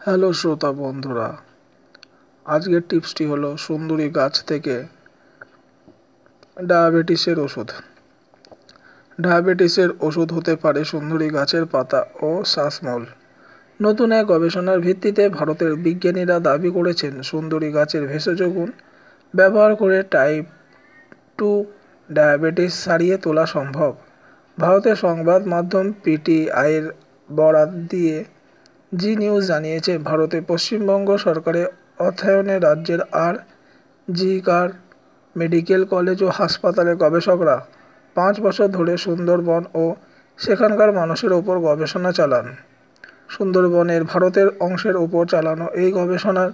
Hello শ্রোতা বন্ধুরা, আজকের টিপসটি হলো সুন্দরী গাছ থেকে ডায়াবেটিসের ওষুধ। ডায়াবেটিসের ওষুধ হতে পারে সুন্দরী গাছের পাতা ও শ্বাসমূল। নতুন এক গবেষণার ভিত্তিতে ভারতের বিজ্ঞানীরা দাবি করেছেন, সুন্দরী গাছের ভেষজ গুণ ব্যবহার করে টাইপ টু ডায়াবেটিস সারিয়ে তোলা সম্ভব। ভারতের সংবাদ মাধ্যম পিটিআইয়ের বরাত দিয়ে জি নিউজ জানিয়েছে, ভারতে পশ্চিমবঙ্গ সরকারের অর্থায়নে রাজ্যের আর জি কার মেডিকেল কলেজ ও হাসপাতালের গবেষকরা পাঁচ বছর ধরে সুন্দরবন ও সেখানকার মানুষের ওপর গবেষণা চালান। সুন্দরবনের ভারতের অংশের ওপর চালানো এই গবেষণার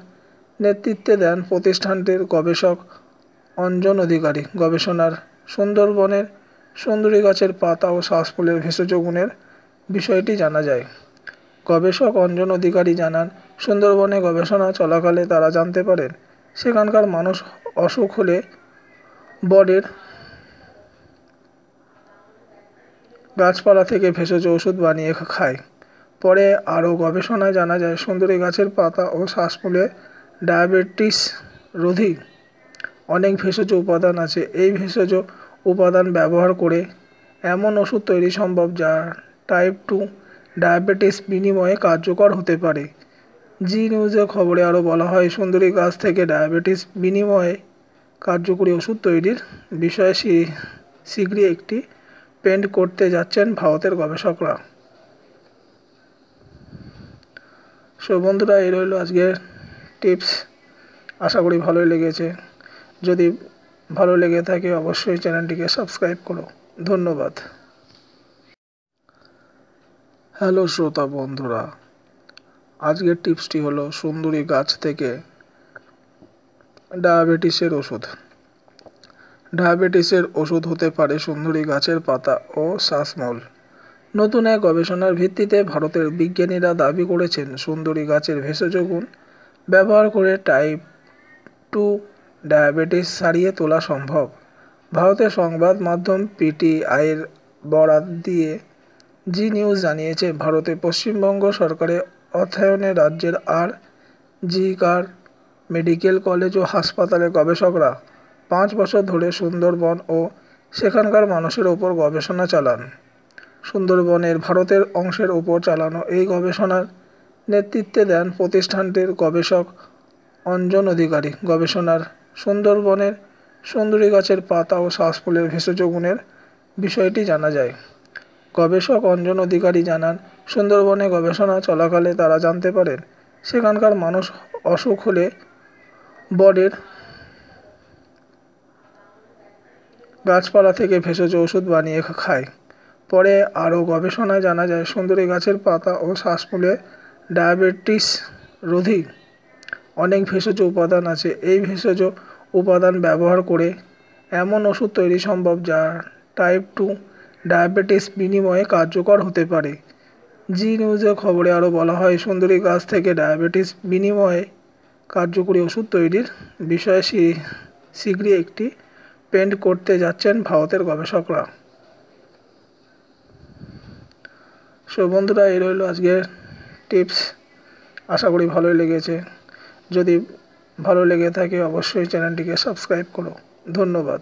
নেতৃত্বে দেন প্রতিষ্ঠানটির গবেষক অঞ্জন অধিকারী। গবেষণার সুন্দরবনের সুন্দরী গাছের পাতা ও শ্বাসফুলের ভেষজ গুণের বিষয়টি জানা যায়। গবেষক অঞ্জন অধিকারী জানান, সুন্দরবনে গবেষণা চলাকালে তারা জানতে পারেন, সেখানকার মানুষ অসুখ হলে বনের গাছপালা থেকে ভেষজ ওষুধ বানিয়ে খায়। পরে আরও গবেষণায় জানা যায়, সুন্দরী গাছের পাতা ও শ্বাসমূলে ডায়াবেটিস রোধী অনেক ভেষজ উপাদান আছে। এই ভেষজ উপাদান ব্যবহার করে এমন ওষুধ তৈরি সম্ভব যা টাইপ টু ডায়াবেটিস বিনিময়ে কার্যকর হতে পারে। জি নিউজের খবরে আরও বলা হয়, সুন্দরী গাছ থেকে ডায়াবেটিস বিনিময়ে কার্যকরী ওষুধ তৈরির বিষয়ে শীঘ্রই একটি পেন্ট করতে যাচ্ছেন ভারতের গবেষকরা। সো বন্ধুরা, এই রইল আজকের টিপস। আশা করি ভালোই লেগেছে। যদি ভালো লেগে থাকে, অবশ্যই চ্যানেলটিকে সাবস্ক্রাইব করো। ধন্যবাদ। হ্যালো শ্রোতা বন্ধুরা, আজকের টিপসটি হলো সুন্দরী গাছ থেকে ডায়াবেটিসের ওষুধ। ডায়াবেটিসের ওষুধ হতে পারে সুন্দরী গাছের পাতা ও শ্বাসমূল। নতুন এক গবেষণার ভিত্তিতে ভারতের বিজ্ঞানীরা দাবি করেছেন, সুন্দরী গাছের ভেষজ গুণ ব্যবহার করে টাইপ টু ডায়াবেটিস সারিয়ে তোলা সম্ভব। ভারতের সংবাদ মাধ্যম পিটিআইয়ের বরাত দিয়ে জি নিউজ জানিয়েছে, ভারতে পশ্চিমবঙ্গ সরকারের অর্থায়নে রাজ্যের আর জি কার মেডিকেল কলেজ ও হাসপাতালে গবেষকরা পাঁচ বছর ধরে সুন্দরবন ও সেখানকার মানুষের ওপর গবেষণা চালান। সুন্দরবনের ভারতের অংশের ওপর চালানো এই গবেষণার নেতৃত্বে দেন প্রতিষ্ঠানটির গবেষক অঞ্জন অধিকারী। গবেষণার সুন্দরবনের সুন্দরী গাছের পাতা ও শ্বাসফুলের ভেষজ গুণের বিষয়টি জানা যায়। গবেষক অঞ্জন অধিকারী জানান, সুন্দরবনে গবেষণা চলাকালে তারা জানতে পারেন, সেখানকার মানুষ অসুখ হলে বনের গাছপালা থেকে ভেষজ ওষুধ বানিয়ে খায়। পরে আরও গবেষণায় জানা যায়, সুন্দরী গাছের পাতা ও শ্বাসমূলে ডায়াবেটিস রোধী অনেক ভেষজ উপাদান আছে। এই ভেষজ উপাদান ব্যবহার করে এমন ওষুধ তৈরি সম্ভব যা টাইপ টু ডায়াবেটিস বিনিময়ে কার্যকর হতে পারে। জি নিউজের খবরে আরও বলা হয়, সুন্দরী গাছ থেকে ডায়াবেটিস বিনিময়ে কার্যকরী ওষুধ তৈরির বিষয়ে শীঘ্রই একটি পেন্ট করতে যাচ্ছেন ভারতের গবেষকরা। সো বন্ধুরা, এই রইল আজকের টিপস। আশা করি ভালোই লেগেছে। যদি ভালো লেগে থাকে, অবশ্যই চ্যানেলটিকে সাবস্ক্রাইব করো। ধন্যবাদ।